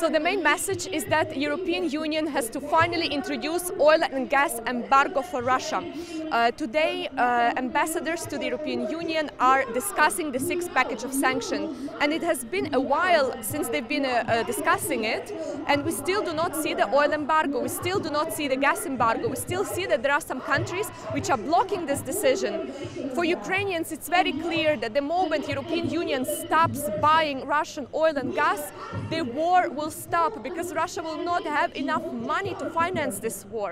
So the main message is that European Union has to finally introduce oil and gas embargo for Russia. Uh, today, uh, ambassadors to the European Union are discussing the sixth package of sanctions, and it has been a while since they've been uh, uh, discussing it, and we still do not see the oil embargo, we still do not see the gas embargo, we still see that there are some countries which are blocking this decision. For Ukrainians, it's very clear that the moment European Union stops buying Russian oil and gas, the war stop because Russia will not have enough money to finance this war.